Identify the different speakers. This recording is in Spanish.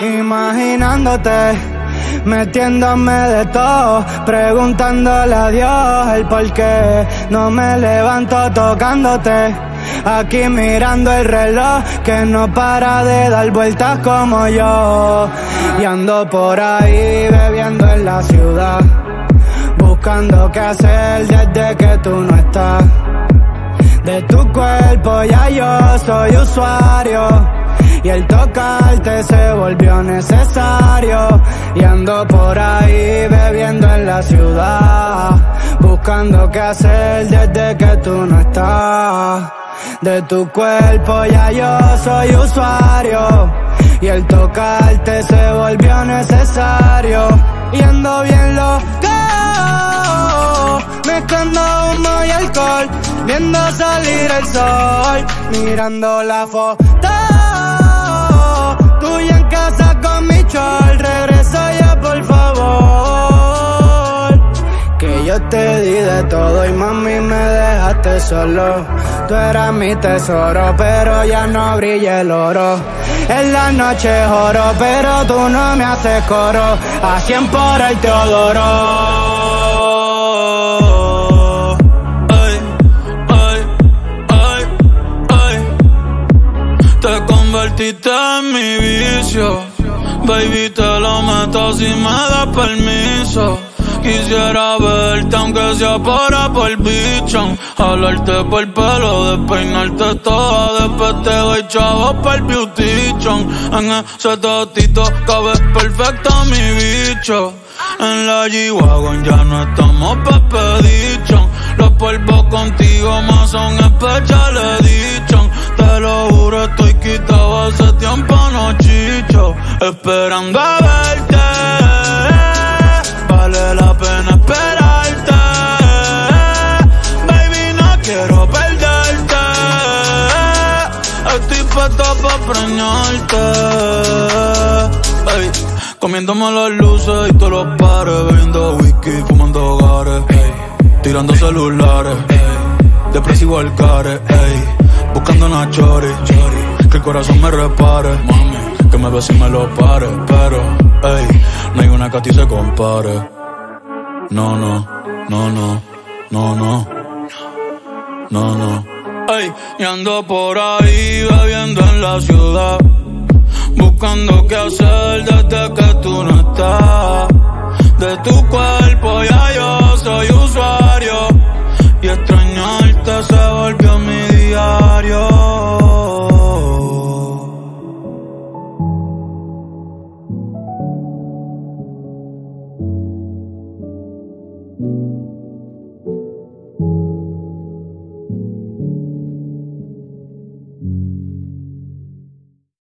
Speaker 1: Imaginándote, metiéndome de todo, preguntándole a Dios el por qué. No me levanto tocándote, aquí mirando el reloj que no para de dar vueltas como yo. Y ando por ahí, buscando qué hacer desde que tú no estás. De tu cuerpo ya yo soy usuario y el tocarte se volvió necesario. Y ando por ahí bebiendo en la ciudad buscando qué hacer desde que tú no estás. De tu cuerpo ya yo soy usuario y el tocarte se volvió necesario. Y ando bien loco mezclando humo y alcohol viendo salir el sol mirando la foto regreso ya por favor. Que yo te di de todo y mami me dejaste solo. Tú eras mi tesoro, pero ya no brilla el oro. En la noche oro, pero tú no me haces coro. A cien por el Teodoro.
Speaker 2: Mi vicio. Baby, te lo meto si me das permiso. Quisiera verte aunque sea para por bicho Jalarte por el pelo, despeinarte toda Después te doy chavo por el En ese totito cabe perfecto mi bicho. En la G-Wagon ya no estamos pepedicho Los polvos contigo más son especiales dicho esperando a verte. Vale la pena esperarte. Baby, no quiero perderte. Estoy puesto para preñarte. Comiéndome las luces y todos los pares. Bebiendo whisky, fumando hogares. Tirando celulares. Depresivo al care. Buscando una chori. Que el corazón me repare que me ves y me lo pare, pero, ey, no hay una que a ti se compare. No, no, no, no, no, no, no, no. Ey, y ando por ahí bebiendo en la ciudad, buscando qué hacer desde que tú no estás. De tu cuerpo ya yo soy usuario y extrañarte se